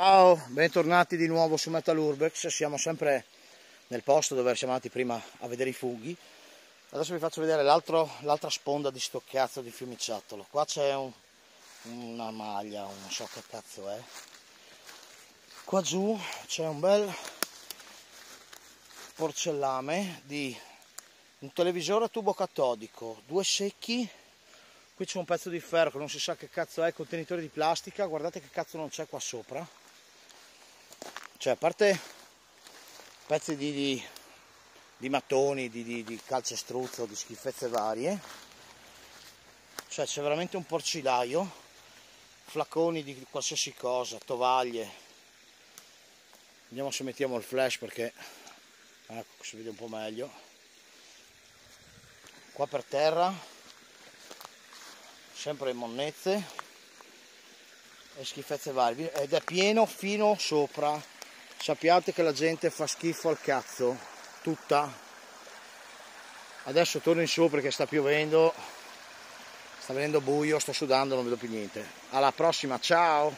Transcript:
Ciao, bentornati di nuovo su Metal Urbex, siamo sempre nel posto dove siamo andati prima a vedere i funghi. Adesso vi faccio vedere l'altra sponda di sto cazzo di fiumiciattolo. Qua c'è un, una maglia, non so che cazzo è. Qua giù c'è un bel porcellame di un televisore a tubo catodico, due secchi, qui c'è un pezzo di ferro che non si sa che cazzo è, contenitore di plastica, guardate che cazzo non c'è qua sopra cioè a parte pezzi di, di, di mattoni, di, di, di calcestruzzo, di schifezze varie, cioè c'è veramente un porcilaio, flaconi di qualsiasi cosa, tovaglie, vediamo se mettiamo il flash perché ecco si vede un po' meglio, qua per terra, sempre monnezze e schifezze varie. Ed è pieno fino sopra sappiate che la gente fa schifo al cazzo tutta. Adesso torno in su perché sta piovendo sta venendo buio sto sudando non vedo più niente. Alla prossima ciao